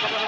Come on.